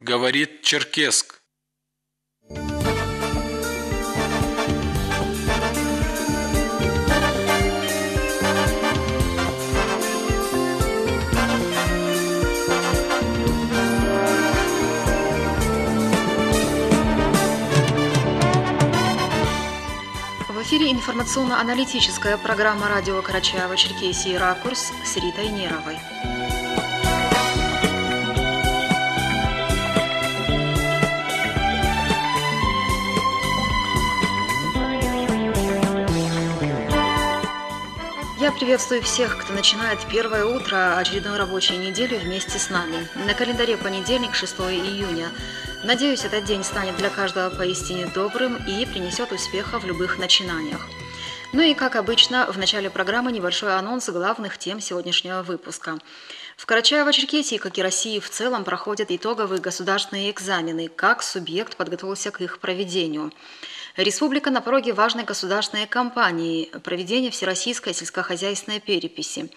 Говорит Черкесск. Информационно-аналитическая программа радио Карачаева-Черкесии «Ракурс» с Ритой Неровой. Я приветствую всех, кто начинает первое утро очередной рабочей недели вместе с нами. На календаре понедельник, 6 июня. Надеюсь, этот день станет для каждого поистине добрым и принесет успеха в любых начинаниях. Ну и, как обычно, в начале программы небольшой анонс главных тем сегодняшнего выпуска. В Карачаево-Черкесии, как и России в целом, проходят итоговые государственные экзамены, как субъект подготовился к их проведению. Республика на пороге важной государственной кампании – проведения Всероссийской сельскохозяйственной переписи.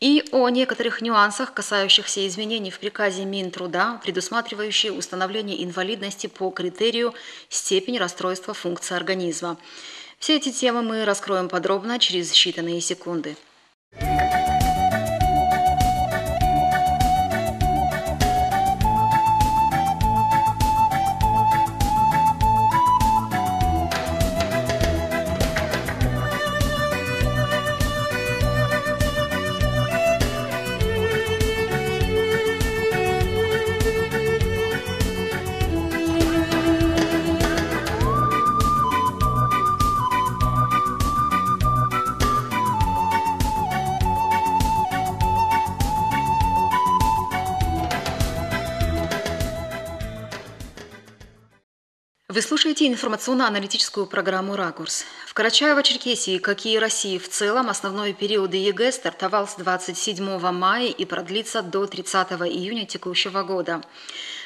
И о некоторых нюансах, касающихся изменений в приказе Минтруда, предусматривающие установление инвалидности по критерию степень расстройства функции организма. Все эти темы мы раскроем подробно через считанные секунды. Слушаете информационно-аналитическую программу «Ракурс». В Карачаево-Черкесии, как и России в целом, основной период ЕГЭ стартовал с 27 мая и продлится до 30 июня текущего года.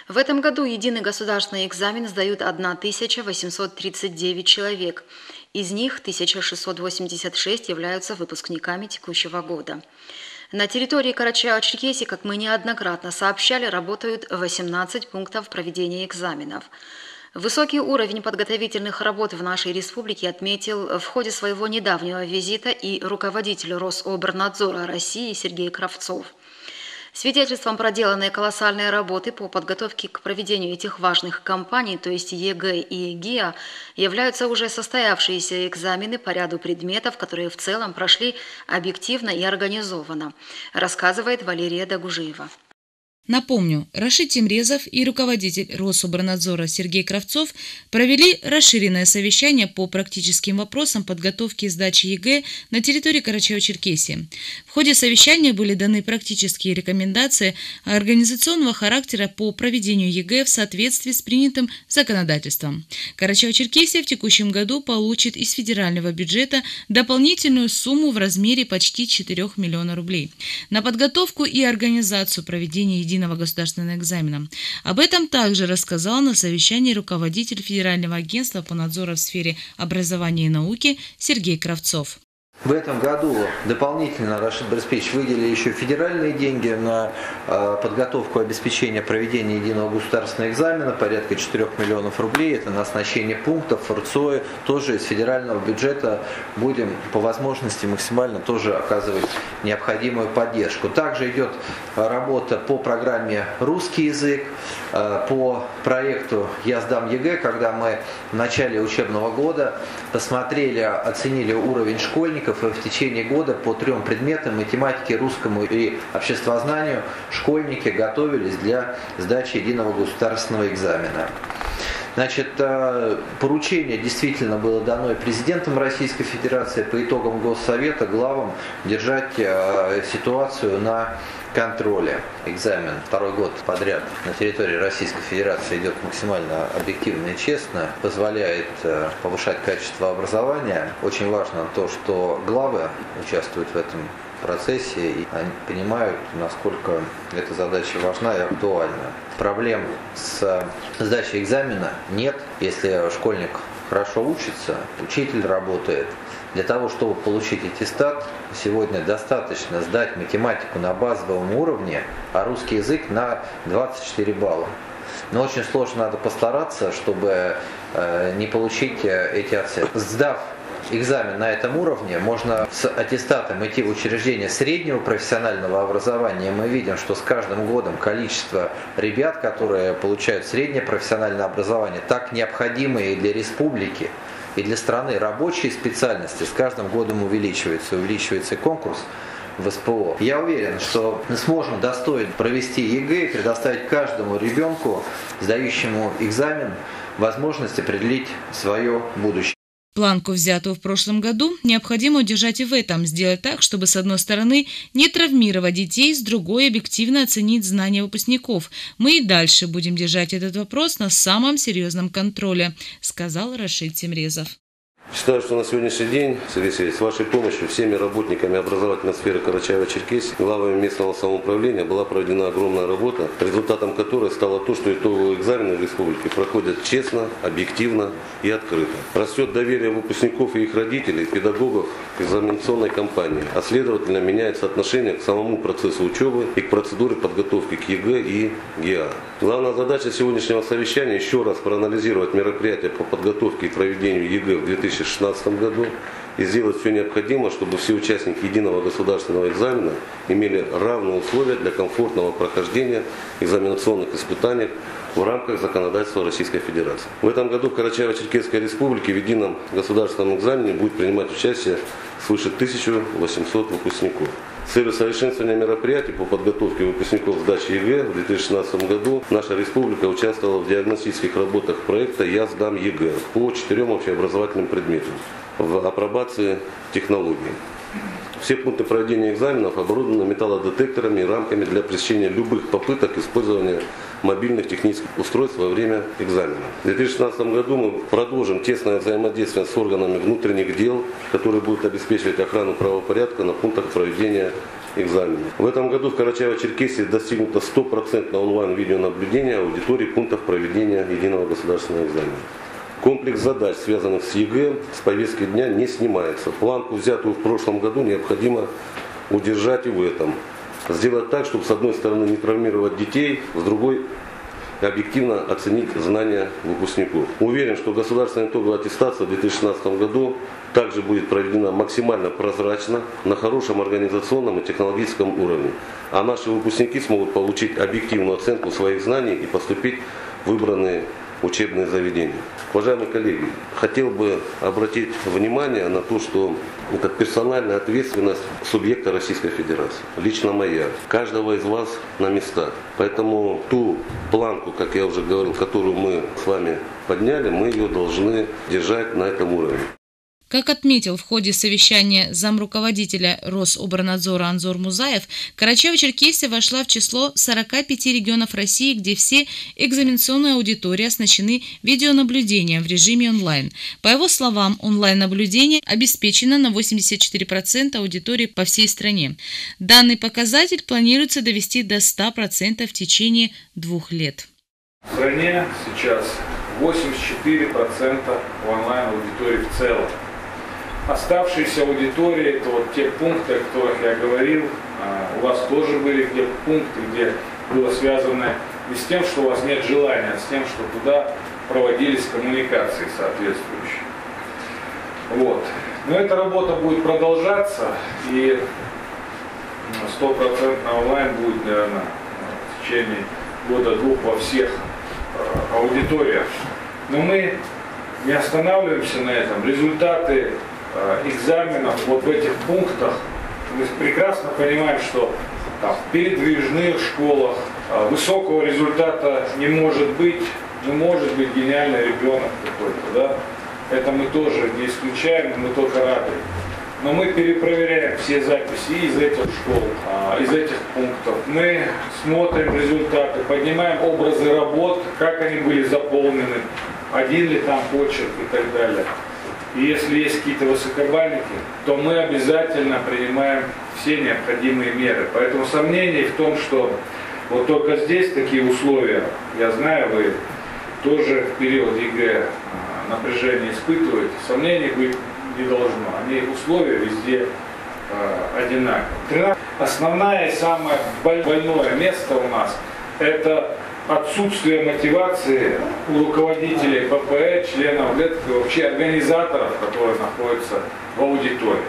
В этом году единый государственный экзамен сдают 1839 человек. Из них 1686 являются выпускниками текущего года. На территории Карачаево-Черкесии, как мы неоднократно сообщали, работают 18 пунктов проведения экзаменов – Высокий уровень подготовительных работ в нашей республике отметил в ходе своего недавнего визита и руководитель Рособрнадзора России Сергей Кравцов. Свидетельством проделанной колоссальной работы по подготовке к проведению этих важных кампаний, то есть ЕГЭ и ГИА, являются уже состоявшиеся экзамены по ряду предметов, которые в целом прошли объективно и организованно, рассказывает Валерия Дагужиева. Напомню, Рашид Темрезов и руководитель Рособрнадзора Сергей Кравцов провели расширенное совещание по практическим вопросам подготовки и сдачи ЕГЭ на территории Карачаево-Черкесии. В ходе совещания были даны практические рекомендации организационного характера по проведению ЕГЭ в соответствии с принятым законодательством. Карачаево-Черкесия в текущем году получит из федерального бюджета дополнительную сумму в размере почти 4 миллиона рублей на подготовку и организацию проведения единого государственного экзамена. Об этом также рассказал на совещании руководитель Федерального агентства по надзору в сфере образования и науки Сергей Кравцов. В этом году дополнительно Рашид Барспич выделили еще федеральные деньги на э, подготовку обеспечения проведения единого государственного экзамена, порядка 4 миллионов рублей. Это на оснащение пунктов, РЦОИ. Тоже из федерального бюджета будем по возможности максимально тоже оказывать необходимую поддержку. Также идет работа по программе «Русский язык», э, по проекту «Я сдам ЕГЭ», когда мы в начале учебного года посмотрели, оценили уровень школьников, школьников в течение года по трем предметам математике, русскому и обществознанию школьники готовились для сдачи единого государственного экзамена. Значит, э, поручение действительно было дано и президентом Российской Федерации по итогам Госсовета главам держать э, ситуацию на контроле. Экзамен второй год подряд на территории Российской Федерации идет максимально объективно и честно, позволяет э, повышать качество образования. Очень важно то, что главы участвуют в этом процессе и они понимают, насколько эта задача важна и актуальна. Проблем с сдачей экзамена нет, если школьник хорошо учится, учитель работает. Для того, чтобы получить аттестат, сегодня достаточно сдать математику на базовом уровне, а русский язык на 24 балла. Но очень сложно надо постараться, чтобы э, не получить э, эти оценки. Сдав экзамен на этом уровне, можно с аттестатом идти в учреждение среднего профессионального образования. Мы видим, что с каждым годом количество ребят, которые получают среднее профессиональное образование, так необходимые для республики и для страны рабочие специальности с каждым годом увеличивается. Увеличивается конкурс в СПО. Я уверен, что мы сможем достойно провести ЕГЭ и предоставить каждому ребенку, сдающему экзамен, возможность определить свое будущее. Планку, взятую в прошлом году, необходимо удержать и в этом, сделать так, чтобы с одной стороны не травмировать детей, с другой объективно оценить знания выпускников. Мы и дальше будем держать этот вопрос на самом серьезном контроле, сказал Рашид Тимрезов. Считаю, что на сегодняшний день, Сергей с вашей помощью, всеми работниками образовательной сферы Карачаева-Черкесии, главами местного самоуправления была проведена огромная работа, результатом которой стало то, что итоговые экзамены в республике проходят честно, объективно и открыто. Растет доверие выпускников и их родителей, педагогов к экзаменационной кампании, а следовательно меняется отношение к самому процессу учебы и к процедуре подготовки к ЕГЭ и ГИА. Главная задача сегодняшнего совещания еще раз проанализировать мероприятия по подготовке и проведению ЕГЭ в 2000 2016 году и сделать все необходимое, чтобы все участники единого государственного экзамена имели равные условия для комфортного прохождения экзаменационных испытаний в рамках законодательства Российской Федерации. В этом году в Карачаево-Черкесской Республике в едином государственном экзамене будет принимать участие свыше 1800 выпускников. С целью совершенствования мероприятий по подготовке выпускников сдачи ЕГЭ в 2016 году наша республика участвовала в диагностических работах проекта «Я сдам ЕГЭ» по четырем общеобразовательным предметам в апробации технологий. Все пункты проведения экзаменов оборудованы металлодетекторами и рамками для пресечения любых попыток использования мобильных технических устройств во время экзамена. В 2016 году мы продолжим тесное взаимодействие с органами внутренних дел, которые будут обеспечивать охрану правопорядка на пунктах проведения экзамена. В этом году в Карачаево-Черкесии достигнуто 100% онлайн-видеонаблюдения аудитории пунктов проведения единого государственного экзамена. Комплекс задач, связанных с ЕГЭ, с повестки дня не снимается. Планку, взятую в прошлом году, необходимо удержать и в этом сделать так, чтобы с одной стороны не травмировать детей, с другой объективно оценить знания выпускников. Уверен, что государственная итоговая аттестация в 2016 году также будет проведена максимально прозрачно, на хорошем организационном и технологическом уровне. А наши выпускники смогут получить объективную оценку своих знаний и поступить в выбранные учебные заведения. Уважаемые коллеги, хотел бы обратить внимание на то, что это персональная ответственность субъекта Российской Федерации, лично моя, каждого из вас на местах. Поэтому ту планку, как я уже говорил, которую мы с вами подняли, мы ее должны держать на этом уровне. Как отметил в ходе совещания замруководителя Рособорнадзора Анзор Музаев, Карачаево-Черкесия вошла в число 45 регионов России, где все экзаменационные аудитории оснащены видеонаблюдением в режиме онлайн. По его словам, онлайн-наблюдение обеспечено на 84% аудитории по всей стране. Данный показатель планируется довести до 100% в течение двух лет. В стране сейчас 84% онлайн-аудитории в целом. Оставшиеся аудитории, это вот те пункты, о которых я говорил, а, у вас тоже были где пункты, где было связано не с тем, что у вас нет желания, а с тем, что туда проводились коммуникации соответствующие. Вот. Но эта работа будет продолжаться, и стопроцентно онлайн будет, наверное, в течение года-двух во всех а, аудиториях. Но мы не останавливаемся на этом. Результаты экзаменов вот в этих пунктах, мы прекрасно понимаем, что там, в передвижных школах э, высокого результата не может быть, не может быть гениальный ребенок какой-то, да? Это мы тоже не исключаем, мы только рады. Но мы перепроверяем все записи из этих школ, а, из этих пунктов. Мы смотрим результаты, поднимаем образы работ, как они были заполнены, один ли там почерк и так далее. И если есть какие-то высокобальники, то мы обязательно принимаем все необходимые меры. Поэтому сомнений в том, что вот только здесь такие условия, я знаю, вы тоже в период ЕГЭ а, напряжение испытываете, сомнений быть не должно. Они условия везде э, одинаковые. Основное и самое больное место у нас – это отсутствие мотивации у руководителей ППЭ, членов и вообще организаторов, которые находятся в аудитории.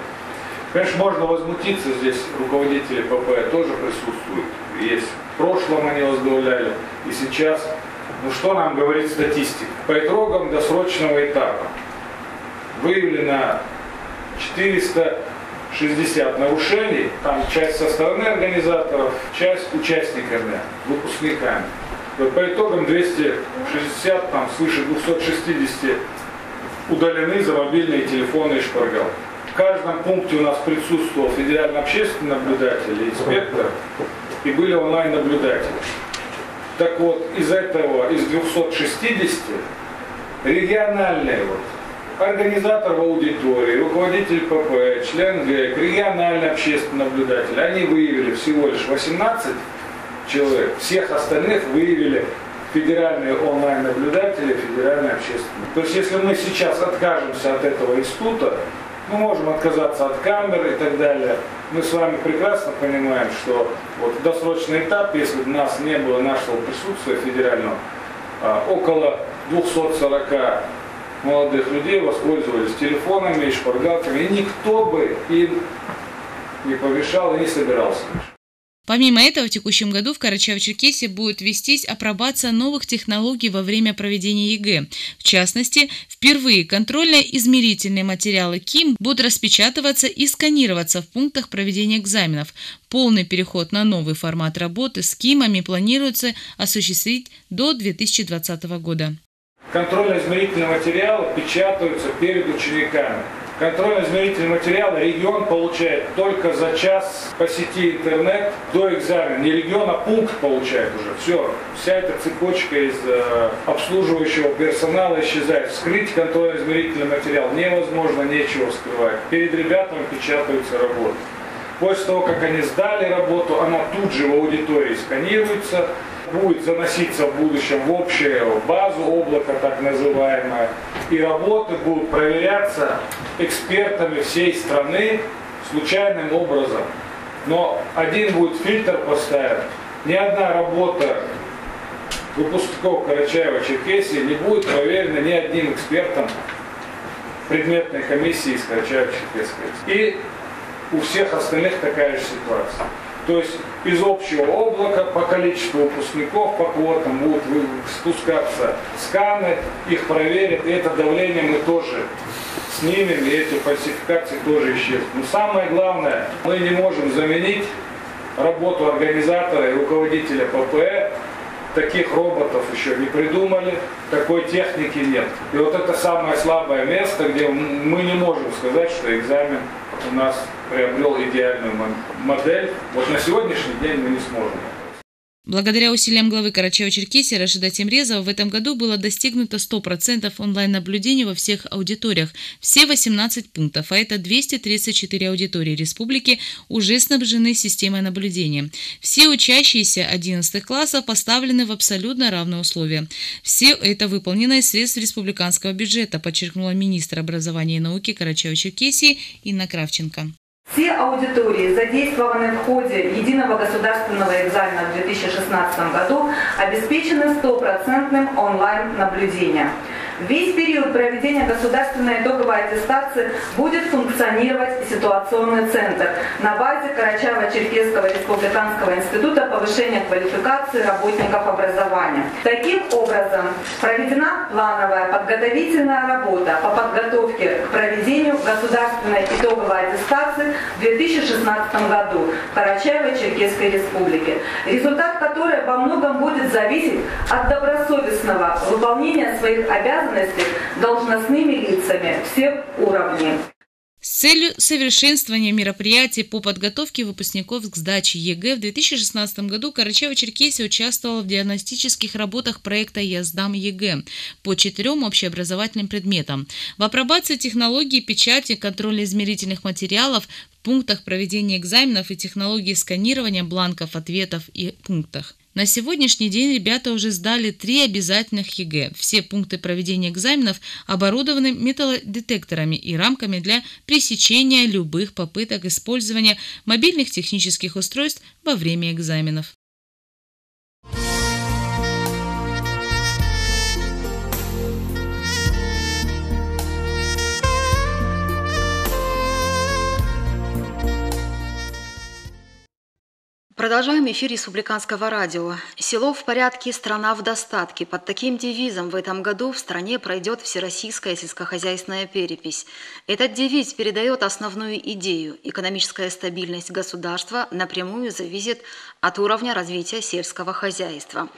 Конечно, можно возмутиться, здесь руководители ППЭ тоже присутствуют. Есть в прошлом они возглавляли, и сейчас. Ну что нам говорит статистика? По итогам досрочного этапа выявлено 460 нарушений, там часть со стороны организаторов, часть участниками, выпускниками. По итогам 260, там свыше 260 удалены за мобильные телефоны и шпаргал. В каждом пункте у нас присутствовал федеральный общественный наблюдатель инспектор, и были онлайн-наблюдатели. Так вот, из этого, из 260, региональные вот, организатор в аудитории, руководитель ПП, член ГЭК, региональный общественный наблюдатель, они выявили всего лишь 18 человек. Всех остальных выявили федеральные онлайн-наблюдатели, федеральные общественные. То есть если мы сейчас откажемся от этого института, мы можем отказаться от камеры и так далее. Мы с вами прекрасно понимаем, что вот досрочный этап, если бы нас не было нашего присутствия федерального, а, около 240 молодых людей воспользовались телефонами и шпаргалками, и никто бы им не помешал и не собирался. Помимо этого, в текущем году в Карачаево-Черкесии будет вестись апробация новых технологий во время проведения ЕГЭ. В частности, впервые контрольно-измерительные материалы КИМ будут распечатываться и сканироваться в пунктах проведения экзаменов. Полный переход на новый формат работы с КИМами планируется осуществить до 2020 года. Контрольно-измерительные материалы печатаются перед учениками. Контрольно-измерительные материалы регион получает только за час по сети интернет до экзамена. Не регион, а пункт получает уже. Все, вся эта цепочка из э, обслуживающего персонала исчезает. Скрыть контрольно-измерительный материал невозможно, нечего скрывать. Перед ребятами печатаются работы. После того, как они сдали работу, она тут же в аудитории сканируется, будет заноситься в будущем в общую базу облака, так называемая, и работы будут проверяться экспертами всей страны случайным образом. Но один будет фильтр поставить, ни одна работа выпускников Карачаева-Черкесии не будет проверена ни одним экспертом предметной комиссии из Карачаева-Черкесской. И у всех остальных такая же ситуация. То есть из общего облака по количеству выпускников, по квотам будут спускаться сканы, их проверят, и это давление мы тоже снимем, и эти фальсификации тоже исчезнут. Но самое главное, мы не можем заменить работу организатора и руководителя ППЭ, таких роботов еще не придумали, такой техники нет. И вот это самое слабое место, где мы не можем сказать, что экзамен у нас приобрел идеальную модель. Вот на сегодняшний день мы не сможем. Благодаря усилиям главы Карачаева-Черкесии Рашида Тимрезова в этом году было достигнуто 100% онлайн-наблюдений во всех аудиториях. Все 18 пунктов, а это 234 аудитории республики, уже снабжены системой наблюдения. Все учащиеся 11 классов поставлены в абсолютно равные условия. Все это выполнено из средств республиканского бюджета, подчеркнула министр образования и науки Карачаева-Черкесии Инна Кравченко. Все аудитории, задействованные в ходе единого государственного экзамена в 2016 году, обеспечены стопроцентным онлайн-наблюдением. Весь период проведения государственной итоговой аттестации будет функционировать ситуационный центр на базе Карачаево-Черкесского республиканского института повышения квалификации работников образования. Таким образом, проведена плановая подготовительная работа по подготовке к проведению государственной итоговой аттестации в 2016 году в Карачаево-Черкесской республике, результат которой во многом будет зависеть от добросовестного выполнения своих обязанностей должностными лицами всех уровней. С целью совершенствования мероприятий по подготовке выпускников к сдаче ЕГЭ в 2016 году Карачаево-Черкесия участвовала в диагностических работах проекта «Я сдам ЕГЭ» по четырем общеобразовательным предметам. В апробации технологии печати, контрольно-измерительных материалов, пунктах проведения экзаменов и технологии сканирования бланков ответов в пунктах. На сегодняшний день ребята уже сдали три обязательных ЕГЭ. Все пункты проведения экзаменов оборудованы металлодетекторами и рамками для пресечения любых попыток использования мобильных технических устройств во время экзаменов. Продолжаем эфир республиканского радио. Село в порядке, страна в достатке. Под таким девизом в этом году в стране пройдет всероссийская сельскохозяйственная перепись. Этот девиз передает основную идею. Экономическая стабильность государства напрямую зависит от уровня развития сельского хозяйства.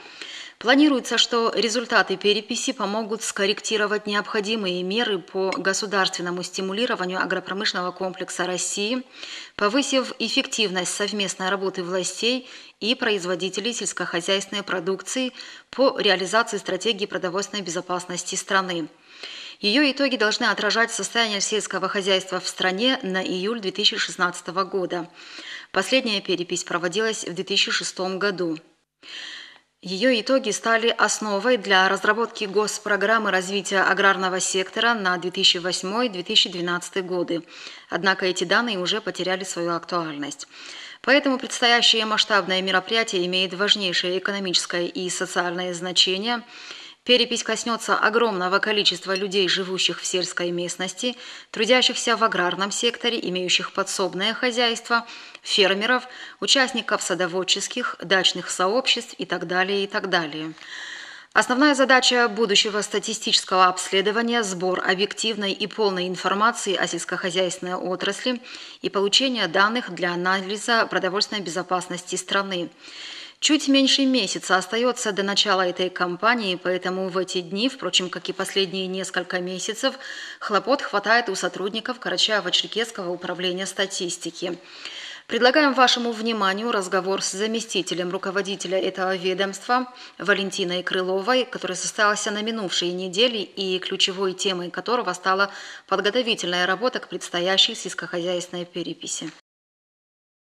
Планируется, что результаты переписи помогут скорректировать необходимые меры по государственному стимулированию агропромышленного комплекса России, повысив эффективность совместной работы властей и производителей сельскохозяйственной продукции по реализации стратегии продовольственной безопасности страны. Ее итоги должны отражать состояние сельского хозяйства в стране на июль 2016 года. Последняя перепись проводилась в 2006 году. Ее итоги стали основой для разработки госпрограммы развития аграрного сектора на 2008-2012 годы. Однако эти данные уже потеряли свою актуальность. Поэтому предстоящее масштабное мероприятие имеет важнейшее экономическое и социальное значение – Перепись коснется огромного количества людей, живущих в сельской местности, трудящихся в аграрном секторе, имеющих подсобное хозяйство, фермеров, участников садоводческих, дачных сообществ и так далее, и так далее. Основная задача будущего статистического обследования – сбор объективной и полной информации о сельскохозяйственной отрасли и получение данных для анализа продовольственной безопасности страны. Чуть меньше месяца остается до начала этой кампании, поэтому в эти дни, впрочем, как и последние несколько месяцев, хлопот хватает у сотрудников Карачаево-Черкесского управления статистики. Предлагаем вашему вниманию разговор с заместителем руководителя этого ведомства Валентиной Крыловой, который состоялся на минувшей неделе и ключевой темой которого стала подготовительная работа к предстоящей сельскохозяйственной переписи.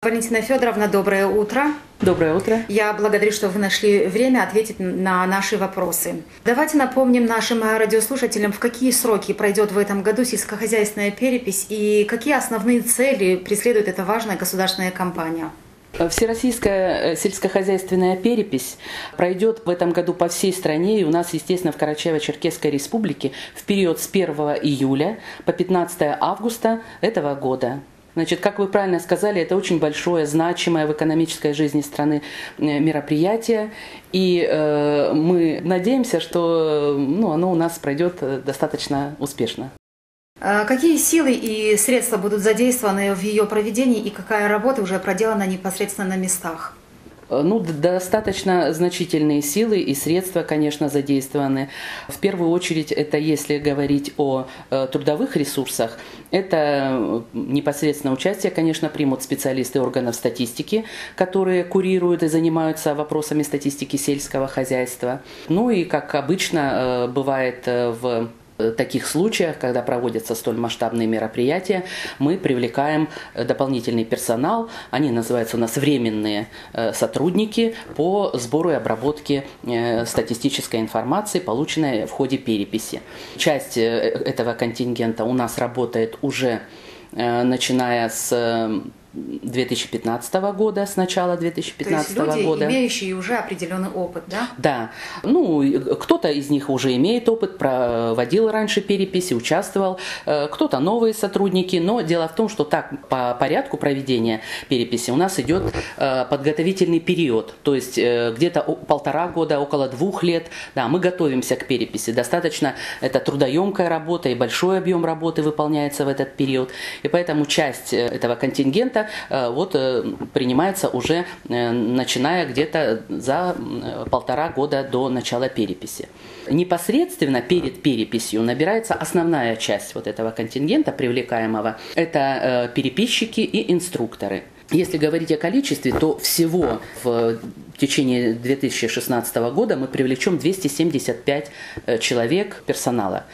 Валентина Федоровна, доброе утро. Доброе утро. Я благодарю, что вы нашли время ответить на наши вопросы. Давайте напомним нашим радиослушателям, в какие сроки пройдет в этом году сельскохозяйственная перепись и какие основные цели преследует эта важная государственная кампания. Всероссийская э, сельскохозяйственная перепись пройдет в этом году по всей стране, и у нас, естественно, в Карачаево-Черкесской республике в период с 1 июля по 15 августа этого года. Значит, как вы правильно сказали, это очень большое, значимое в экономической жизни страны э, мероприятие, и э, мы надеемся, что ну, оно у нас пройдет э, достаточно успешно. А какие силы и средства будут задействованы в ее проведении и какая работа уже проделана непосредственно на местах? Э, ну, достаточно значительные силы и средства, конечно, задействованы. В первую очередь, это если говорить о трудовых ресурсах, это э, непосредственно участие, конечно, примут специалисты органов статистики, которые курируют и занимаются вопросами статистики сельского хозяйства. Ну и, как обычно бывает в таких случаях, когда проводятся столь масштабные мероприятия, мы привлекаем э, дополнительный персонал. Они называются у нас временные э, сотрудники по сбору и обработке э, статистической информации, полученной в ходе переписи. Часть этого контингента у нас работает уже начиная с 2015 года, с начала 2015 То есть люди, года. имеющие уже определенный опыт, да? Да. Ну, кто-то из них уже имеет опыт, проводил раньше переписи, участвовал, э, кто-то новые сотрудники, но дело в том, что так по порядку проведения переписи у нас идет э, подготовительный период, то есть э, где-то полтора года, около двух лет, да, мы готовимся к переписи. Достаточно это трудоемкая работа и большой объем работы выполняется в этот период, и поэтому часть этого контингента это вот принимается уже начиная где-то за полтора года до начала переписи. Непосредственно перед переписью набирается основная часть вот этого контингента привлекаемого. Это переписчики и инструкторы. Если говорить о количестве, то всего в течение 2016 года мы привлечем 275 э, человек персонала.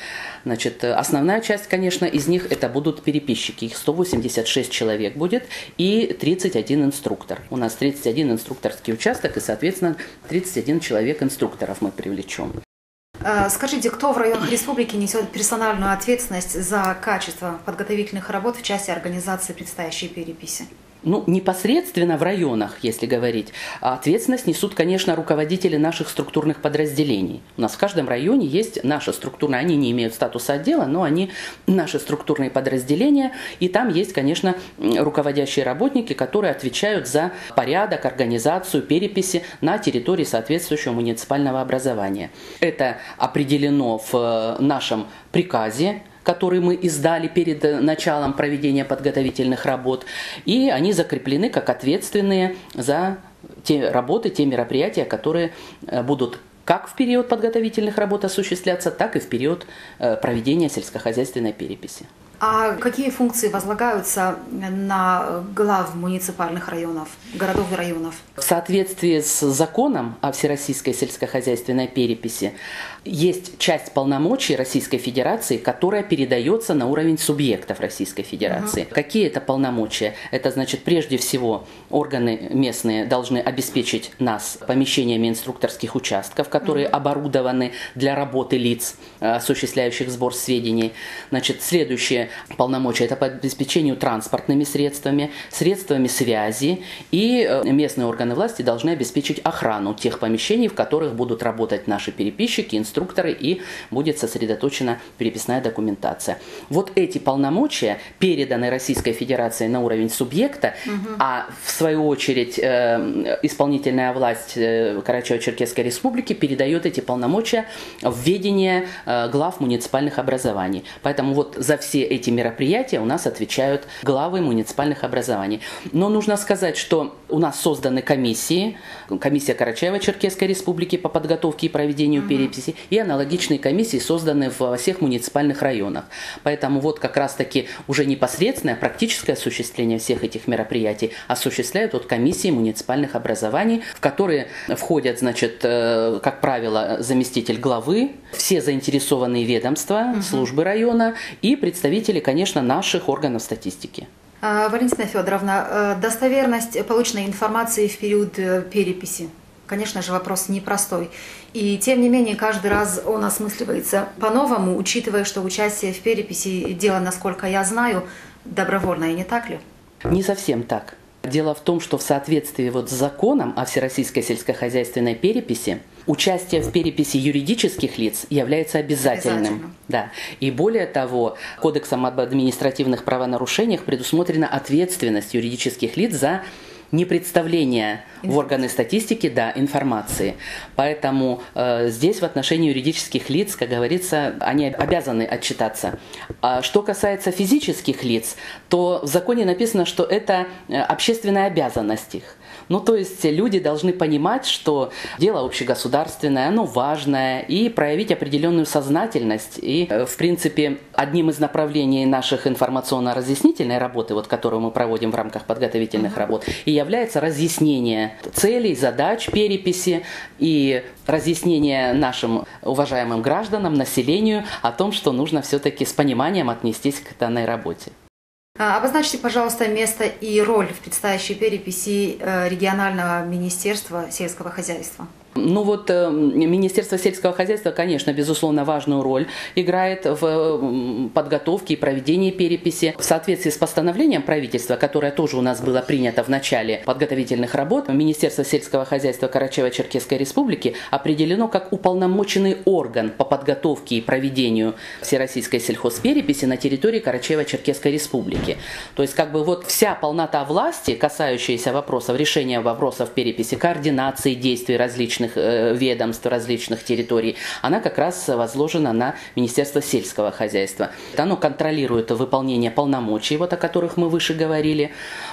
Значит, э, основная часть, конечно, из них это будут переписчики. Их 186 человек будет и 31 инструктор. У нас 31 инструкторский участок и, соответственно, 31 человек инструкторов мы привлечем. Э, скажите, кто в районах республики несет персональную ответственность за качество подготовительных работ в части организации предстоящей переписи? Ну, непосредственно в районах, если говорить, а ответственность несут, конечно, руководители наших структурных подразделений. У нас в каждом районе есть наши структурные, они не имеют статуса отдела, но они наши структурные подразделения, и там есть, конечно, руководящие работники, которые отвечают за порядок, организацию переписи на территории соответствующего муниципального образования. Это определено в э, нашем приказе который мы издали перед э, началом проведения подготовительных работ, и они закреплены как ответственные за те работы, те мероприятия, которые э, будут как в период подготовительных работ осуществляться, так и в период э, проведения сельскохозяйственной переписи. А какие функции возлагаются на глав муниципальных районов, городов и районов? В соответствии с законом о Всероссийской сельскохозяйственной переписи есть часть полномочий Российской Федерации, которая передается на уровень субъектов Российской Федерации. Угу. Какие это полномочия? Это значит, прежде всего, органы местные должны обеспечить нас помещениями инструкторских участков, которые угу. оборудованы для работы лиц, э, осуществляющих сбор сведений. Значит, следующее полномочия это по обеспечению транспортными средствами, средствами связи, и э, местные органы власти должны обеспечить охрану тех помещений, в которых будут работать наши переписчики, инструкторы и будет сосредоточена переписная документация. Вот эти полномочия переданы Российской Федерации на уровень субъекта, угу. а в свою очередь э, исполнительная власть э, Карачаево-Черкесской Республики передает эти полномочия в ведение э, глав муниципальных образований. Поэтому вот за все эти мероприятия у нас отвечают главы муниципальных образований. Но нужно сказать, что у нас созданы комиссии, комиссия Карачаево-Черкесской Республики по подготовке и проведению угу. переписи, и аналогичные комиссии созданы во всех муниципальных районах. Поэтому вот как раз-таки уже непосредственное практическое осуществление всех этих мероприятий осуществляют вот комиссии муниципальных образований, в которые входят, значит, э, как правило, заместитель главы, все заинтересованные ведомства, угу. службы района и представители, конечно, наших органов статистики. А, Валентина Федоровна, э, достоверность полученной информации в период э, переписи конечно же, вопрос непростой. И тем не менее, каждый раз он осмысливается по-новому, учитывая, что участие в переписи – дело, насколько я знаю, добровольное, не так ли? Не совсем так. Дело в том, что в соответствии вот с законом о Всероссийской сельскохозяйственной переписи участие в переписи юридических лиц является обязательным. Обязательно. Да. И более того, Кодексом об административных правонарушениях предусмотрена ответственность юридических лиц за непредставление в органы статистики да, информации. Поэтому э, здесь в отношении юридических лиц, как говорится, они обязаны отчитаться. А что касается физических лиц, то в законе написано, что это э, общественная обязанность их. Ну, то есть люди должны понимать, что дело общегосударственное, оно важное, и проявить определенную сознательность. И, э, в принципе, одним из направлений наших информационно-разъяснительной работы, вот, которую мы проводим в рамках подготовительных работ, и является разъяснение целей, задач переписи и разъяснение нашим уважаемым гражданам, населению о том, что нужно все-таки с пониманием отнестись к данной работе. А, обозначьте, пожалуйста, место и роль в предстоящей переписи э, регионального министерства сельского хозяйства. Ну вот э, Министерство сельского хозяйства, конечно, безусловно, важную роль играет в подготовке и проведении переписи. В соответствии с постановлением правительства, которое тоже у нас было принято в начале подготовительных работ, Министерство сельского хозяйства Карачаево-Черкесской Республики определено как уполномоченный орган по подготовке и проведению всероссийской сельхозпереписи на территории Карачаево-Черкесской Республики. То есть как бы вот вся полнота власти, касающаяся вопросов решения вопросов переписи, координации действий различных различных э, ведомств, различных территорий, она как раз возложена на Министерство сельского хозяйства. Оно контролирует выполнение полномочий, вот о которых мы выше говорили.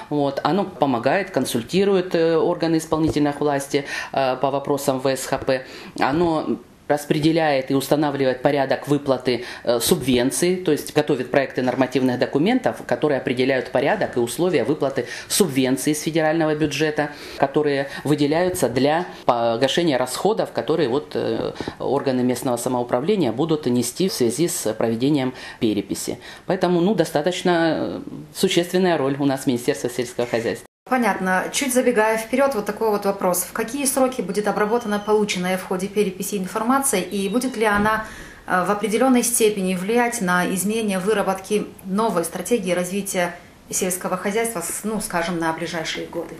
Вот. Оно помогает, консультирует э, органы исполнительной власти э, по вопросам ВСХП. Оно распределяет и устанавливает порядок выплаты э, субвенций, то есть готовит проекты нормативных документов, которые определяют порядок и условия выплаты субвенций из федерального бюджета, которые выделяются для погашения расходов, которые вот э, органы местного самоуправления будут нести в связи с проведением переписи. Поэтому ну, достаточно э, существенная роль у нас Министерства сельского хозяйства. Понятно. Чуть забегая вперед, вот такой вот вопрос. В какие сроки будет обработана полученная в ходе переписи информация и будет ли она э, в определенной степени влиять на изменение выработки новой стратегии развития сельского хозяйства, ну, скажем, на ближайшие годы?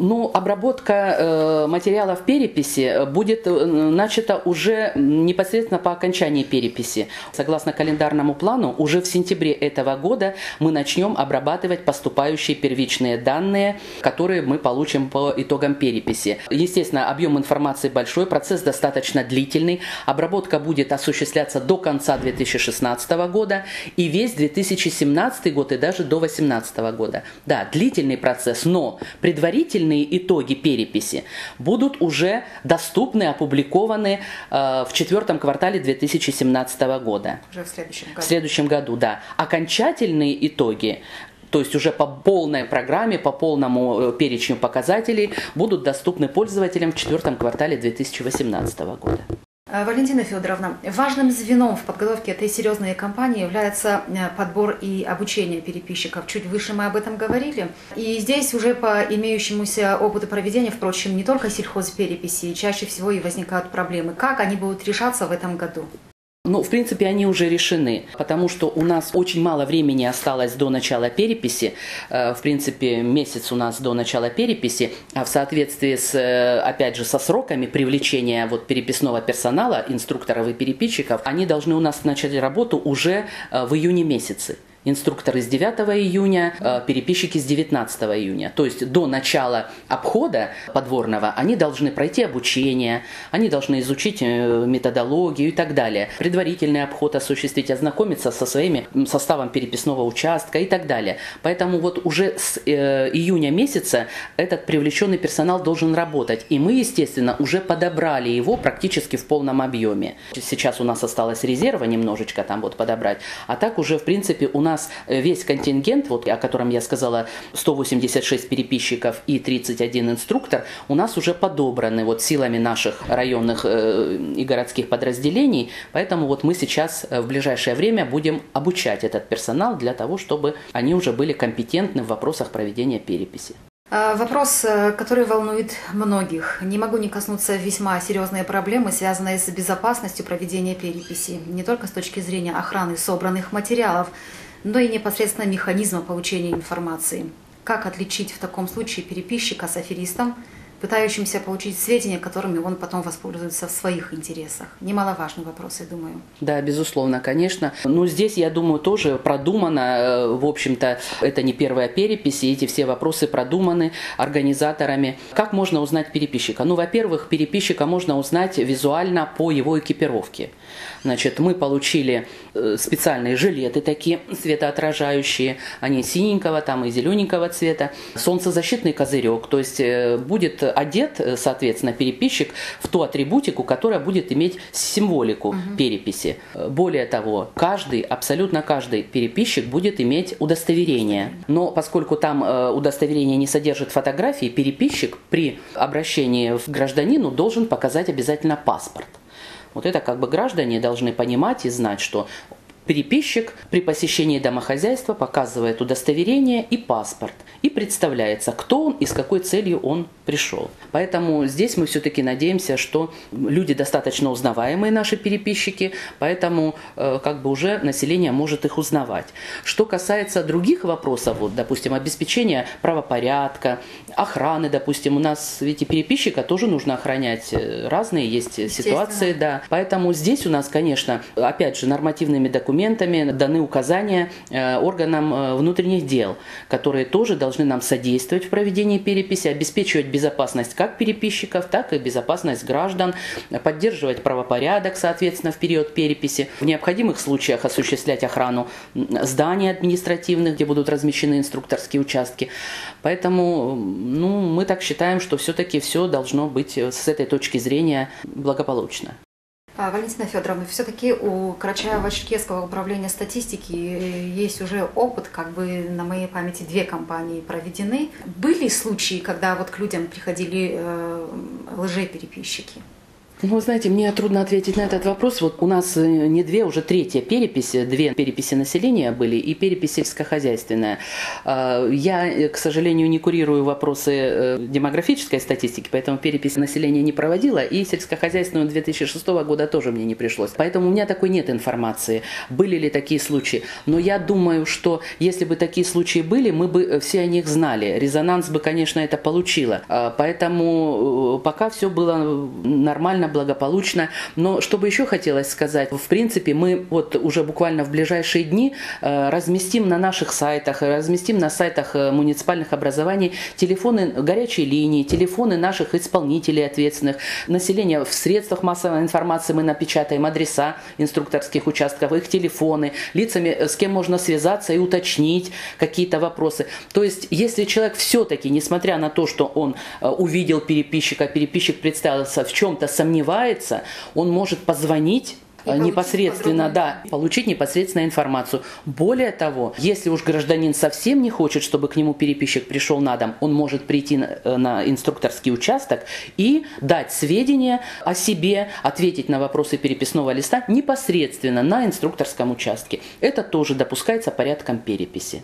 Ну, обработка э, материалов переписи будет э, начата уже непосредственно по окончании переписи. Согласно календарному плану, уже в сентябре этого года мы начнем обрабатывать поступающие первичные данные, которые мы получим по итогам переписи. Естественно, объем информации большой, процесс достаточно длительный. Обработка будет осуществляться до конца 2016 года и весь 2017 год и даже до 2018 года. Да, длительный процесс, но предварительно окончательные итоги переписи будут уже доступны, опубликованы э, в четвертом квартале 2017 года. Уже в следующем году. В следующем году, да. Окончательные итоги то есть уже по полной программе, по полному э, перечню показателей будут доступны пользователям в четвертом квартале 2018 года. Э, Валентина Федоровна, важным звеном в подготовке этой серьезной кампании является э, подбор и обучение переписчиков. Чуть выше мы об этом говорили. И здесь уже по имеющемуся опыту проведения, впрочем, не только сельхозпереписи, чаще всего и возникают проблемы. Как они будут решаться в этом году? Ну, в принципе, они уже решены, потому что у нас очень мало времени осталось до начала переписи. Э, в принципе, месяц у нас до начала переписи, а в соответствии с, э, опять же, со сроками привлечения вот переписного персонала, инструкторов и переписчиков, они должны у нас начать работу уже э, в июне месяце инструкторы с 9 июня, э, переписчики с 19 июня. То есть до начала обхода подворного они должны пройти обучение, они должны изучить э, методологию и так далее. Предварительный обход осуществить, ознакомиться со своими составом переписного участка и так далее. Поэтому вот уже с э, июня месяца этот привлеченный персонал должен работать. И мы, естественно, уже подобрали его практически в полном объеме. Сейчас у нас осталось резерва немножечко там вот подобрать. А так уже, в принципе, у нас нас э, весь контингент, вот о котором я сказала, 186 переписчиков и 31 инструктор, у нас уже подобраны вот силами наших районных э, и городских подразделений. Поэтому вот мы сейчас э, в ближайшее время будем обучать этот персонал для того, чтобы они уже были компетентны в вопросах проведения переписи. А, вопрос, который волнует многих. Не могу не коснуться весьма серьезной проблемы, связанной с безопасностью проведения переписи. Не только с точки зрения охраны собранных материалов, но и непосредственно механизма получения информации. Как отличить в таком случае переписчика с аферистом, пытающимся получить сведения, которыми он потом воспользуется в своих интересах. Немаловажный вопрос, я думаю. Да, безусловно, конечно. Но здесь, я думаю, тоже продумано, э, в общем-то, это не первая перепись, и эти все вопросы продуманы организаторами. Как можно узнать переписчика? Ну, во-первых, переписчика можно узнать визуально по его экипировке. Значит, мы получили э, специальные жилеты такие светоотражающие, они синенького там и зелененького цвета, солнцезащитный козырек, то есть э, будет одет, э, соответственно, переписчик в ту атрибутику, которая будет иметь символику угу. переписи. Более того, каждый, абсолютно каждый переписчик будет иметь удостоверение. Но поскольку там удостоверение не содержит фотографии, переписчик при обращении к гражданину должен показать обязательно паспорт. Вот это как бы граждане должны понимать и знать, что Переписчик при посещении домохозяйства показывает удостоверение и паспорт и представляется, кто он и с какой целью он пришел. Поэтому здесь мы все-таки надеемся, что люди достаточно узнаваемые, наши переписчики, поэтому э, как бы уже население может их узнавать. Что касается других вопросов, вот, допустим, обеспечения правопорядка, охраны, допустим, у нас ведь и переписчика тоже нужно охранять. Разные есть ситуации, да. Поэтому здесь у нас, конечно, опять же, нормативными документами документами даны указания органам внутренних дел, которые тоже должны нам содействовать в проведении переписи, обеспечивать безопасность как переписчиков, так и безопасность граждан, поддерживать правопорядок, соответственно, в период переписи, в необходимых случаях осуществлять охрану зданий административных, где будут размещены инструкторские участки. Поэтому ну, мы так считаем, что все-таки все должно быть с этой точки зрения благополучно. А, Валентина Федоровна, все-таки у Карачаево-Черкесского управления статистики есть уже опыт, как бы на моей памяти две кампании проведены. Были случаи, когда вот к людям приходили э, лжепереписчики? Ну, знаете, мне трудно ответить на этот вопрос. Вот у нас э, не две, уже третья перепись, две переписи населения были и перепись сельскохозяйственная. А, я, э, к сожалению, не курирую вопросы э, демографической статистики, поэтому перепись населения не проводила, и сельскохозяйственную 2006 года тоже мне не пришлось. Поэтому у меня такой нет информации, были ли такие случаи. Но я думаю, что если бы такие случаи были, мы бы все о них знали. Резонанс бы, конечно, это получило. А, поэтому пока все было нормально, благополучно. Но что бы еще хотелось сказать, в принципе, мы вот уже буквально в ближайшие дни э, разместим на наших сайтах, разместим на сайтах э, муниципальных образований телефоны горячей линии, телефоны наших исполнителей ответственных, населения в средствах массовой информации мы напечатаем адреса инструкторских участков, их телефоны, лицами, э, с кем можно связаться и уточнить какие-то вопросы. То есть, если человек все-таки, несмотря на то, что он увидел переписчика, переписчик представился в чем-то сомневается, сомневается, он может позвонить и непосредственно, да, получить непосредственно информацию. Более того, если уж гражданин совсем не хочет, чтобы к нему переписчик пришел на дом, он может прийти на, э, на инструкторский участок и дать сведения о себе, ответить на вопросы переписного листа непосредственно на инструкторском участке. Это тоже допускается порядком переписи.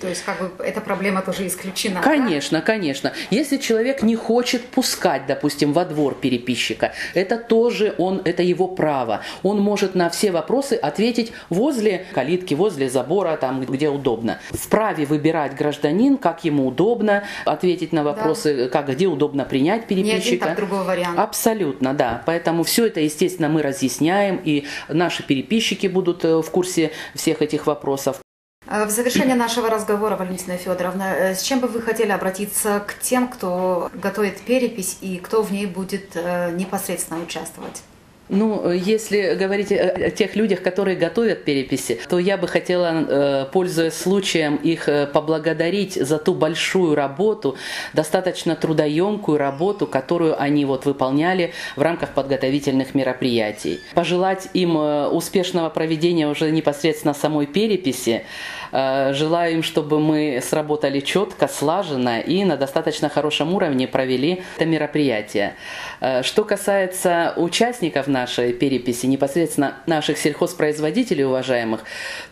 То есть как бы эта проблема тоже исключена. Конечно, да? конечно. Если человек не хочет пускать, допустим, во двор переписчика, это тоже он, это его право. Он может на все вопросы ответить возле калитки, возле забора, там, где удобно. Вправе выбирать гражданин, как ему удобно ответить на вопросы, да. как где удобно принять переписчика. Не один, так другой вариант. Абсолютно, да. Поэтому все это, естественно, мы разъясняем, и наши переписчики будут э, в курсе всех этих вопросов. Э, в завершение нашего разговора, Валентина Федоровна, э, с чем бы вы хотели обратиться к тем, кто готовит перепись и кто в ней будет э, непосредственно участвовать? Ну, если говорить о тех людях, которые готовят переписи, то я бы хотела, пользуясь случаем, их поблагодарить за ту большую работу, достаточно трудоемкую работу, которую они вот выполняли в рамках подготовительных мероприятий. Пожелать им успешного проведения уже непосредственно самой переписи, Э, желаю им, чтобы мы сработали четко, слаженно и на достаточно хорошем уровне провели это мероприятие. Э, что касается участников нашей переписи, непосредственно наших сельхозпроизводителей уважаемых,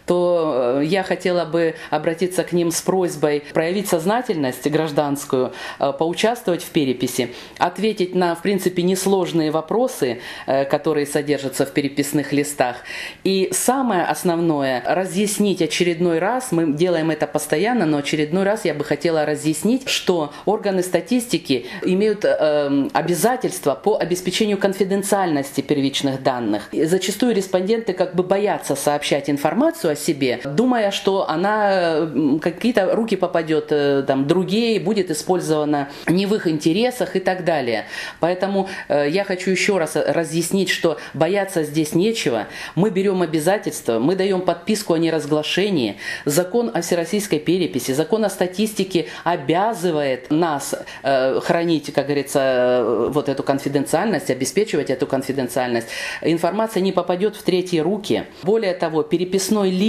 то э, я хотела бы обратиться к ним с просьбой проявить сознательность гражданскую, поучаствовать в переписи, ответить на, в принципе, несложные вопросы, которые содержатся в переписных листах. И самое основное, разъяснить очередной раз, мы делаем это постоянно, но очередной раз я бы хотела разъяснить, что органы статистики имеют э, обязательства по обеспечению конфиденциальности первичных данных. И зачастую респонденты как бы боятся сообщать информацию о себе, думая, что она какие-то руки попадет э, там другие, будет использована не в их интересах и так далее. Поэтому э, я хочу еще раз разъяснить, что бояться здесь нечего. Мы берем обязательства, мы даем подписку о неразглашении, Закон о всероссийской переписи, закон о статистике обязывает нас э, хранить, как говорится, вот эту конфиденциальность, обеспечивать эту конфиденциальность. Информация не попадет в третьи руки. Более того, переписной лист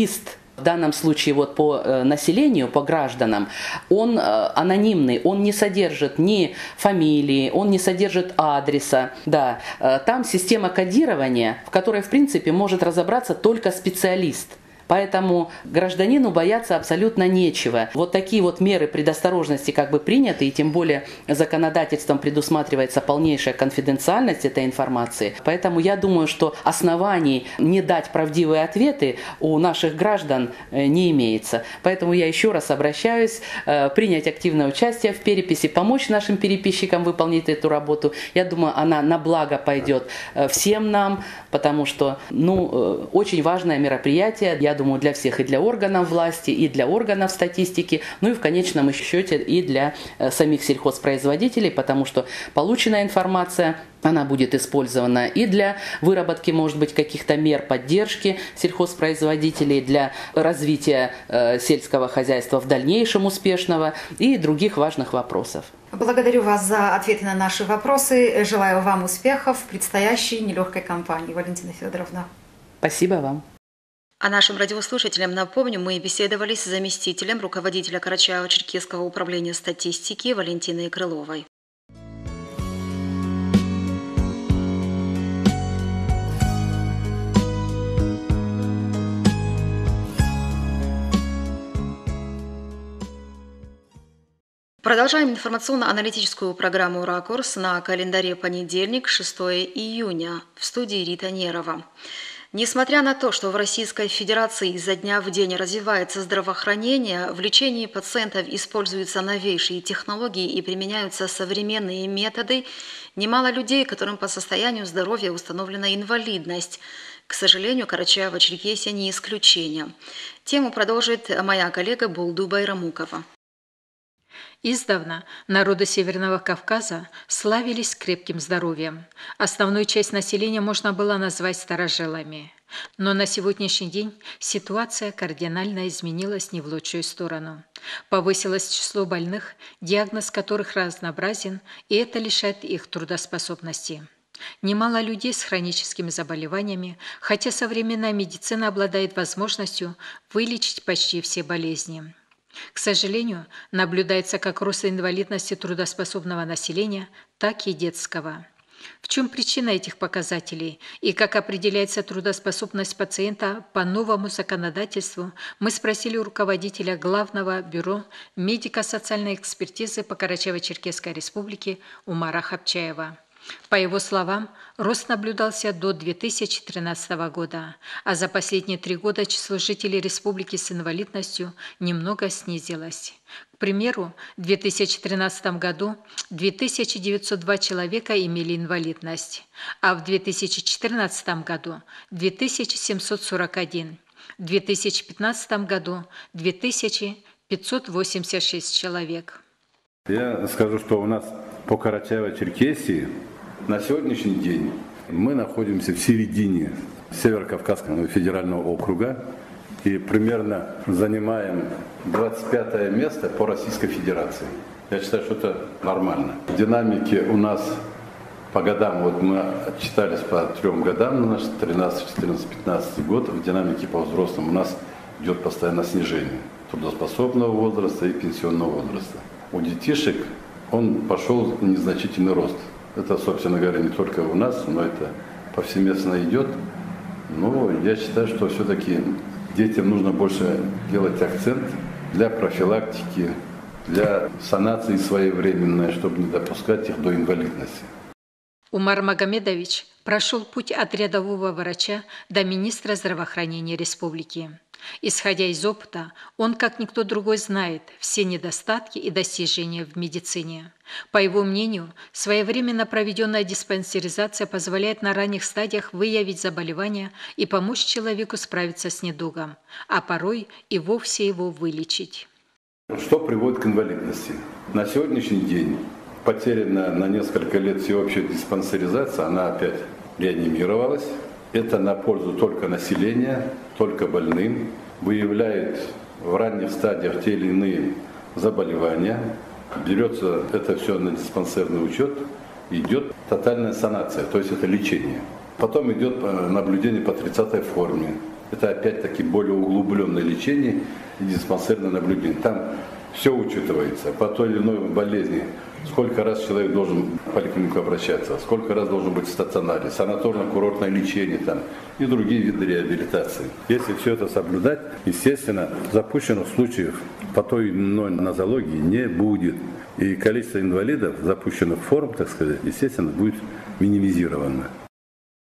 в данном случае вот по э, населению, по гражданам, он э, анонимный, он не содержит ни фамилии, он не содержит адреса. Да, э, там система кодирования, в которой, в принципе, может разобраться только специалист Поэтому гражданину бояться абсолютно нечего. Вот такие вот меры предосторожности как бы приняты, и тем более законодательством предусматривается полнейшая конфиденциальность этой информации. Поэтому я думаю, что оснований не дать правдивые ответы у наших граждан э, не имеется. Поэтому я еще раз обращаюсь э, принять активное участие в переписи, помочь нашим переписчикам выполнить эту работу. Я думаю, она на благо пойдет э, всем нам, потому что, ну, очень важное мероприятие, я думаю, для всех, и для органов власти, и для органов статистики, ну и в конечном счете и для самих сельхозпроизводителей, потому что полученная информация она будет использована и для выработки, может быть, каких-то мер поддержки сельхозпроизводителей, для развития э, сельского хозяйства в дальнейшем успешного и других важных вопросов. Благодарю вас за ответы на наши вопросы. Желаю вам успехов в предстоящей нелегкой кампании, Валентина Федоровна. Спасибо вам. А нашим радиослушателям напомню, мы беседовали с заместителем руководителя Карачаево-Черкесского управления статистики Валентиной Крыловой. Продолжаем информационно-аналитическую программу «Ракурс» на календаре понедельник, 6 июня, в студии Рита Нерова. Несмотря на то, что в Российской Федерации изо дня в день развивается здравоохранение, в лечении пациентов используются новейшие технологии и применяются современные методы, немало людей, которым по состоянию здоровья установлена инвалидность. К сожалению, Карачаево-Черкесия не исключение. Тему продолжит моя коллега Булду Байрамукова. Издавна народы Северного Кавказа славились крепким здоровьем. Основную часть населения можно было назвать старожилами. Но на сегодняшний день ситуация кардинально изменилась не в лучшую сторону. Повысилось число больных, диагноз которых разнообразен, и это лишает их трудоспособности. Немало людей с хроническими заболеваниями, хотя современная медицина обладает возможностью вылечить почти все болезни. К сожалению, наблюдается как рост инвалидности трудоспособного населения, так и детского. В чем причина этих показателей и как определяется трудоспособность пациента по новому законодательству, мы спросили у руководителя Главного бюро медико-социальной экспертизы по Карачаево-Черкесской республике Умара Хапчаева. По его словам, рост наблюдался до 2013 года, а за последние три года число жителей республики с инвалидностью немного снизилось. К примеру, в 2013 году 2902 человека имели инвалидность, а в 2014 году 2741, в 2015 году 2586 человек. Я скажу, что у нас по Карачаево-Черкесии на сегодняшний день мы находимся в середине Северо-Кавказского федерального округа и примерно занимаем 25 место по Российской Федерации. Я считаю, что это нормально. Динамики у нас по годам, вот мы отчитались по трем годам, на наш 13, 14, 15 год, в динамике по взрослым у нас идет постоянно снижение трудоспособного возраста и пенсионного возраста. У детишек он пошел незначительный рост. Это, собственно говоря, не только у нас, но это повсеместно идет. Но я считаю, что все-таки детям нужно больше делать акцент для профилактики, для санации своевременной, чтобы не допускать их до инвалидности. Умар Магомедович прошел путь от рядового врача до министра здравоохранения республики. Исходя из опыта, он, как никто другой, знает все недостатки и достижения в медицине. По его мнению, своевременно проведенная диспансеризация позволяет на ранних стадиях выявить заболевание и помочь человеку справиться с недугом, а порой и вовсе его вылечить. Что приводит к инвалидности? На сегодняшний день потеряна на несколько лет всеобщая диспансеризация, она опять реанимировалась. Это на пользу только населения, только больным, выявляет в ранних стадиях те или иные заболевания, берется это все на диспансерный учет, идет тотальная санация, то есть это лечение. Потом идет э, наблюдение по 30 форме. Это опять-таки более углубленное лечение и диспансерное наблюдение. Там Все учитывается. По той или иной болезни сколько раз человек должен в поликлинику обращаться, сколько раз должен быть в стационаре, санаторно-курортное лечение там и другие виды реабилитации. Если все это соблюдать, естественно, запущенных случаев по той или иной нозологии не будет. И количество инвалидов, запущенных форм, так сказать, естественно, будет минимизировано.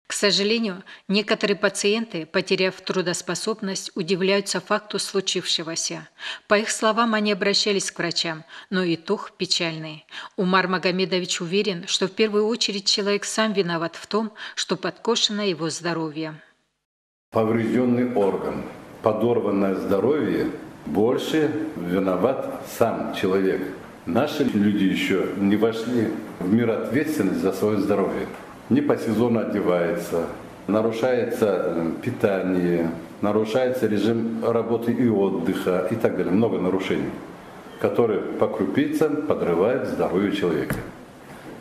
К сожалению, некоторые пациенты, потеряв трудоспособность, удивляются факту случившегося. По их словам, они обращались к врачам, но итог печальный. Умар Магомедович уверен, что в первую очередь человек сам виноват в том, что подкошено его здоровье. Поврежденный орган, подорванное здоровье, больше виноват сам человек. Наши люди еще не вошли в мир ответственность за свое здоровье не по сезону одевается, нарушается э, питание, нарушается режим работы и отдыха и так далее. Много нарушений, которые по крупицам подрывают здоровье человека.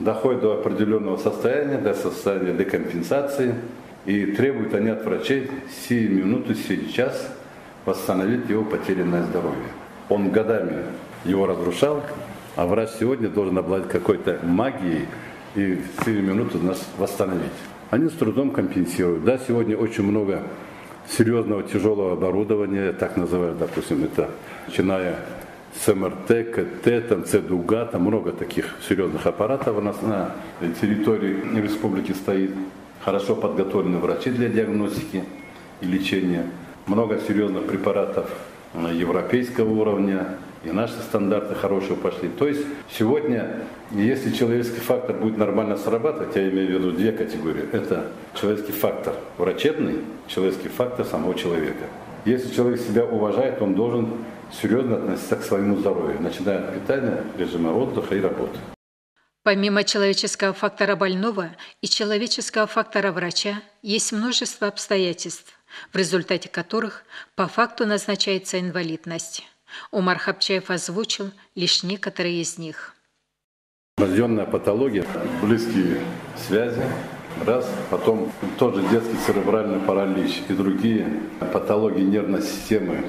Доходит до определенного состояния, до состояния декомпенсации, и требуют они от врачей сию минуту, сию час восстановить его потерянное здоровье. Он годами его разрушал, а врач сегодня должен обладать какой-то магией, и в 4 минуты нас восстановить. Они с трудом компенсируют. Да, сегодня очень много серьезного тяжелого оборудования, так называют, допустим, это начиная с МРТ, КТ, там, ЦДУГА, там много таких серьезных аппаратов у нас на территории республики стоит. Хорошо подготовлены врачи для диагностики и лечения. Много серьезных препаратов европейского уровня, и наши стандарты хорошие пошли. То есть сегодня, если человеческий фактор будет нормально срабатывать, я имею в виду две категории. Это человеческий фактор врачебный, человеческий фактор самого человека. Если человек себя уважает, он должен серьезно относиться к своему здоровью, начиная от питания, режима отдыха и работы. Помимо человеческого фактора больного и человеческого фактора врача, есть множество обстоятельств, в результате которых по факту назначается инвалидность. Умар Хапчаев озвучил лишь некоторые из них. Врожденная патология, близкие связи, раз, потом тот же детский церебральный паралич и другие патологии нервной системы,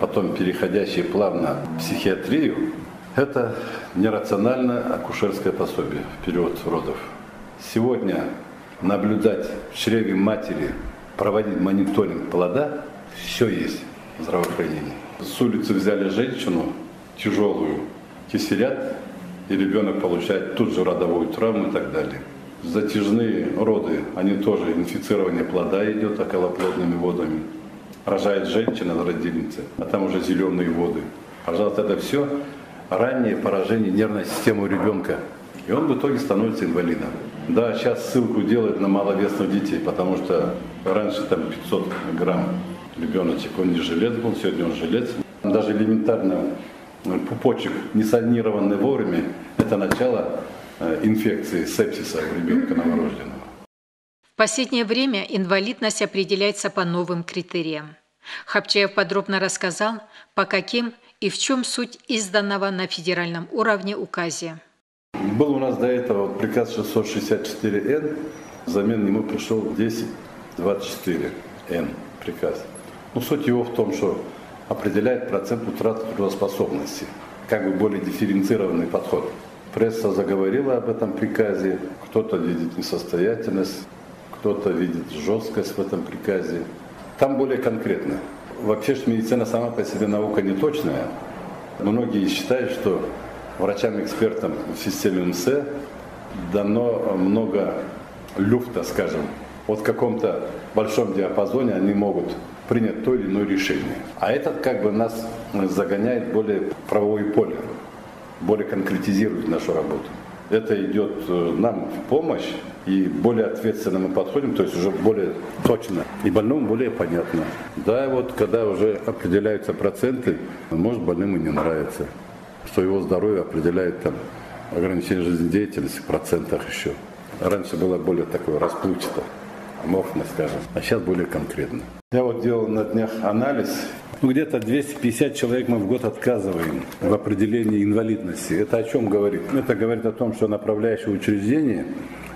потом переходящие плавно в психиатрию, это нерациональное акушерское пособие в период родов. Сегодня наблюдать в чреве матери, проводить мониторинг плода, все есть в здравоохранении. С улицы взяли женщину тяжелую, киселят, и ребенок получает тут же родовую травму и так далее. Затяжные роды, они тоже, инфицирование плода идет околоплодными водами. Рожает женщина на родильнице, а там уже зеленые воды. Пожалуйста, это все раннее поражение нервной системы у ребенка. И он в итоге становится инвалидом. Да, сейчас ссылку делают на маловесных детей, потому что раньше там 500 грамм ребеночек, он не жилец был, сегодня он жилец. Даже элементарно э, пупочек не санированный вовремя, это начало э, инфекции, сепсиса у ребенка новорожденного. В последнее время инвалидность определяется по новым критериям. Хапчаев подробно рассказал, по каким и в чем суть изданного на федеральном уровне указе. Был у нас до этого приказ 664Н, взамен ему пришел 1024Н приказ. Ну, суть его в том, что определяет процент утраты трудоспособности, как бы более дифференцированный подход. Пресса заговорила об этом приказе, кто-то видит несостоятельность, кто-то видит жесткость в этом приказе. Там более конкретно. Вообще, что медицина сама по себе наука не точная. Многие считают, что врачам-экспертам в системе МС дано много люфта, скажем. Вот в каком-то большом диапазоне они могут принять то или иное решение. А этот как бы нас загоняет более правовое поле, более конкретизирует нашу работу. Это идет э, нам в помощь, и более ответственно мы подходим, то есть уже более точно, и больному более понятно. Да, вот когда уже определяются проценты, может больному не нравится, что его здоровье определяет там ограничение жизнедеятельности в процентах еще. Раньше было более такое расплывчато аморфно скажем, а сейчас более конкретно. Я вот делал на днях анализ. Ну, где-то 250 человек мы в год отказываем в определении инвалидности. Это о чем говорит? Это говорит о том, что направляющее учреждение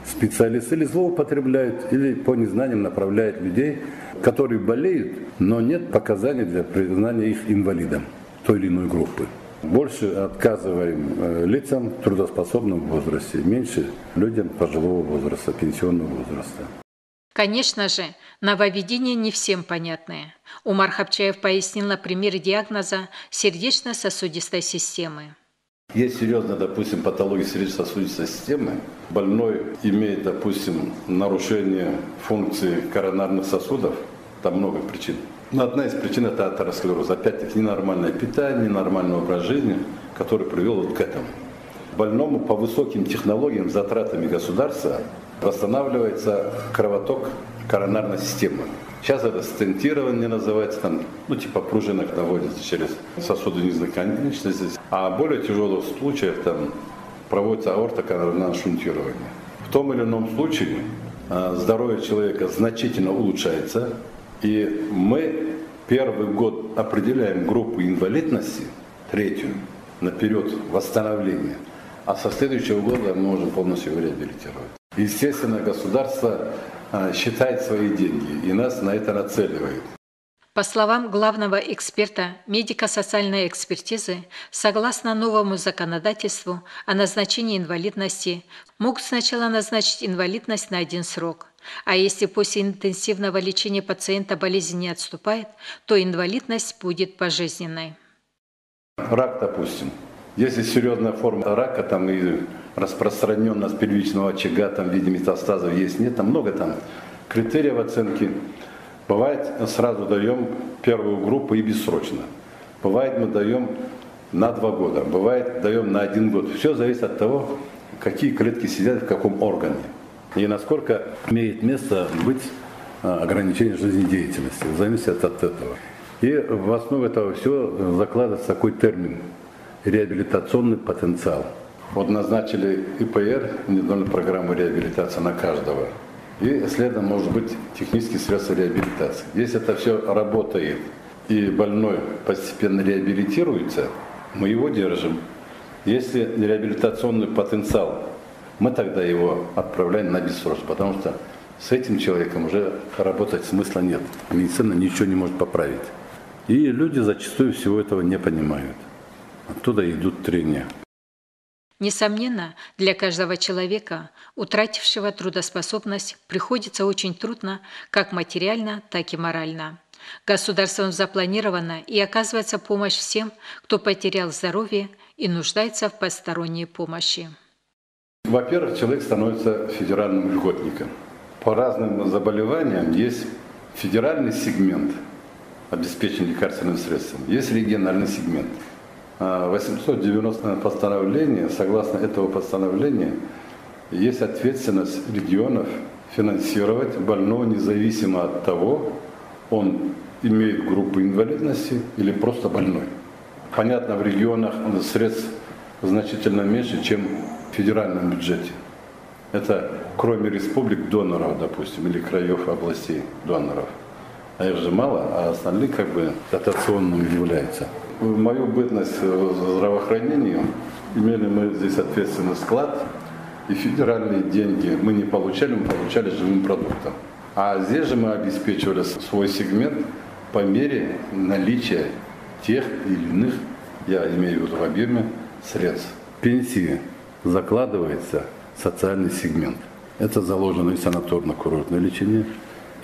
специалисты или злоупотребляют, или по незнаниям направляют людей, которые болеют, но нет показаний для признания их инвалидом той или иной группы. Больше отказываем э, лицам в трудоспособном возрасте, меньше людям пожилого возраста, пенсионного возраста. Конечно же, нововведения не всем понятны. Умар Хапчаев пояснил на примере диагноза сердечно-сосудистой системы. Есть серьезная, допустим, патология сердечно-сосудистой системы. Больной имеет, допустим, нарушение функции коронарных сосудов. Там много причин. Но одна из причин это атеросклероз. Опять-таки ненормальное питание, ненормальный образ жизни, который привел вот к этому. Больному по высоким технологиям, затратами государства восстанавливается кровоток коронарной системы. Сейчас это стентирование называется, там, ну типа пружинок наводится через сосуды нижней конечности. А более тяжелых случаях там проводится аортокоронарное шунтирование. В том или ином случае а, здоровье человека значительно улучшается, и мы первый год определяем группу инвалидности, третью, на период восстановления, а со следующего года мы можем полностью реабилитировать. Естественно, государство а, считает свои деньги и нас на это нацеливает. По словам главного эксперта медико-социальной экспертизы, согласно новому законодательству о назначении инвалидности, могут сначала назначить инвалидность на один срок, а если после интенсивного лечения пациента болезнь не отступает, то инвалидность будет пожизненной. Рак, допустим. Если серьезная форма рака там и распространенность первичного очага там, в виде метастазов есть, нет, там много там критериев оценки. Бывает, сразу даем первую группу и бессрочно. Бывает, мы даем на два года, бывает, даем на один год. Все зависит от того, какие клетки сидят в каком органе. И насколько имеет место быть а, ограничение жизнедеятельности, зависит от этого. И в основу этого все закладывается такой термин – реабилитационный потенциал. Вот назначили ИПР, индивидуальную программу реабилитации на каждого. И следом может быть технические средства реабилитации. Если это все работает и больной постепенно реабилитируется, мы его держим. Если реабилитационный потенциал, мы тогда его отправляем на бессрочно, потому что с этим человеком уже работать смысла нет. Медицина ничего не может поправить. И люди зачастую всего этого не понимают. Оттуда идут трения. Несомненно, для каждого человека, утратившего трудоспособность, приходится очень трудно как материально, так и морально. Государством запланирована и оказывается помощь всем, кто потерял здоровье и нуждается в посторонней помощи. Во-первых, человек становится федеральным льготником. По разным заболеваниям есть федеральный сегмент обеспечения лекарственными средствами, есть региональный сегмент – 890 постановление, согласно этого постановления, есть ответственность регионов финансировать больного независимо от того, он имеет группу инвалидности или просто больной. Понятно, в регионах средств значительно меньше, чем в федеральном бюджете. Это кроме республик доноров, допустим, или краев областей доноров. А их же мало, а остальные как бы дотационными являются. Мою бытность в здравоохранении имели мы здесь ответственный склад, и федеральные деньги мы не получали, мы получали живым продуктом. А здесь же мы обеспечивали свой сегмент по мере наличия тех или иных, я имею в виду в объеме, средств. Пенсии закладывается социальный сегмент. Это заложено и санаторно-курортное лечение,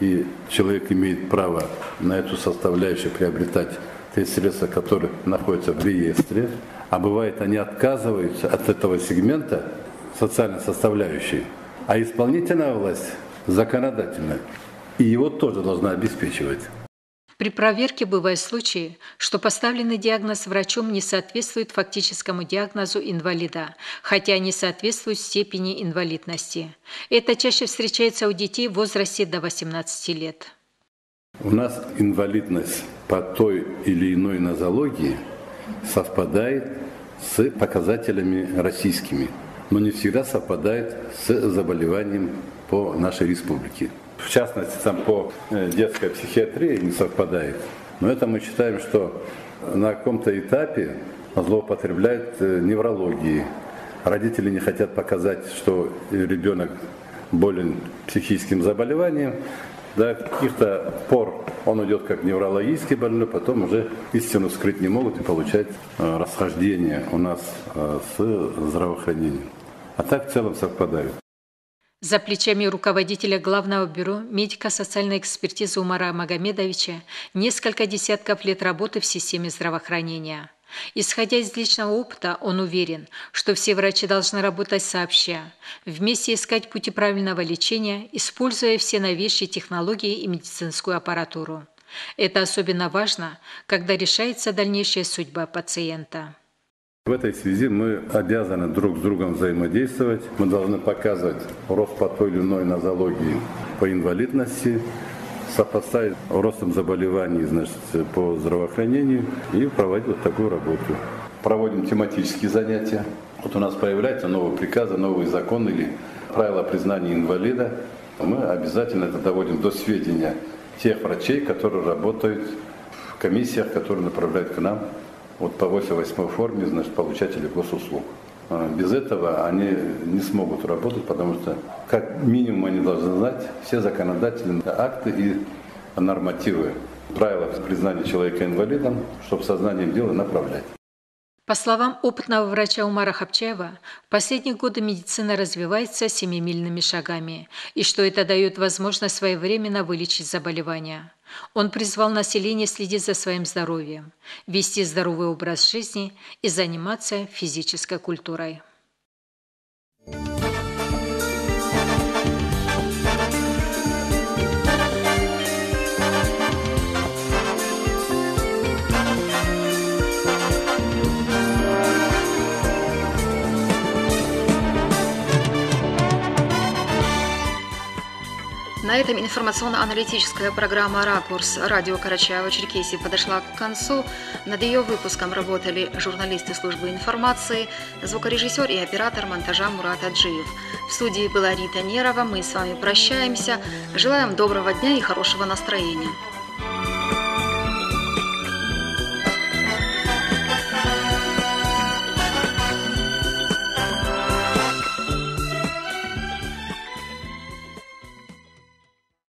и человек имеет право на эту составляющую приобретать те средства, которые находятся в реестре, а бывает они отказываются от этого сегмента социальной составляющей, а исполнительная власть законодательная, и его тоже должна обеспечивать. При проверке бывают случаи, что поставленный диагноз врачом не соответствует фактическому диагнозу инвалида, хотя не соответствует степени инвалидности. Это чаще встречается у детей в возрасте до 18 лет. У нас инвалидность по той или иной нозологии совпадает с показателями российскими, но не всегда совпадает с заболеванием по нашей республике. В частности, там по э, детской психиатрии не совпадает. Но это мы считаем, что на каком-то этапе злоупотребляют э, неврологии. Родители не хотят показать, что ребенок болен психическим заболеванием, до каких-то пор он идет как неврологический больной, потом уже истину скрыть не могут и получать э, расхождение у нас э, с здравоохранением. А так в целом совпадают. За плечами руководителя Главного бюро медико-социальной экспертизы Умара Магомедовича несколько десятков лет работы в системе здравоохранения. Исходя из личного опыта, он уверен, что все врачи должны работать сообща, вместе искать пути правильного лечения, используя все новейшие технологии и медицинскую аппаратуру. Это особенно важно, когда решается дальнейшая судьба пациента. В этой связи мы обязаны друг с другом взаимодействовать. Мы должны показывать рост по той или иной нозологии по инвалидности, сопоставить ростом заболеваний значит, по здравоохранению и проводить вот такую работу. Проводим тематические занятия. Вот у нас появляются новые приказы, новые законы или правила признания инвалида. Мы обязательно это доводим до сведения тех врачей, которые работают в комиссиях, которые направляют к нам вот по 8 форме, значит, получатели госуслуг. А без этого они не смогут работать, потому что как минимум они должны знать все законодательные акты и нормативы, правила признания человека инвалидом, чтобы сознанием дела направлять. По словам опытного врача Умара Хапчаева, в последние годы медицина развивается семимильными шагами, и что это дает возможность своевременно вылечить заболевания. Он призвал население следить за своим здоровьем, вести здоровый образ жизни и заниматься физической культурой. На этом информационно-аналитическая программа «Ракурс» радио Карачаева-Черкесии подошла к концу. Над ее выпуском работали журналисты службы информации, звукорежиссер и оператор монтажа Мурат Аджиев. В студии была Рита Нерова. Мы с вами прощаемся. Желаем доброго дня и хорошего настроения.